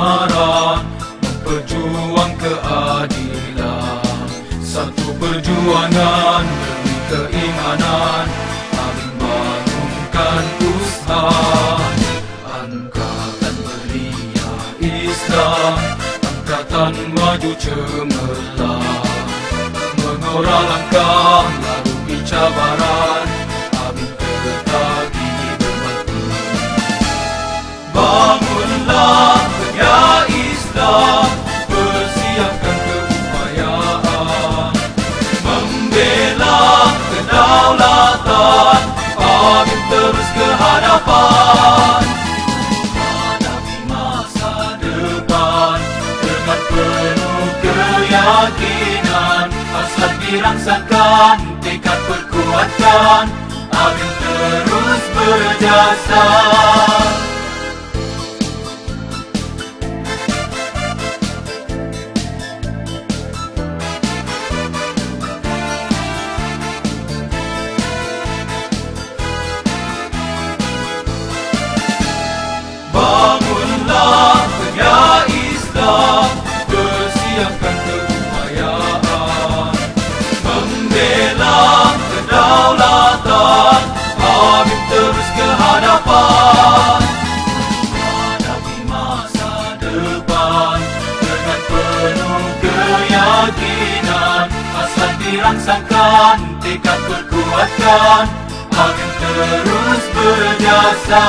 kebenaran Memperjuang keadilan. Satu perjuangan demi keimanan. Kami bangunkan usaha Angkatan belia Islam. Angkatan maju cemerlang. Mengorang langkah lalu cabaran dirangsangkan Tekad perkuatkan Amin terus berjasa keyakinan Hasrat dirangsangkan Tekad perkuatkan Amin terus terus berjasa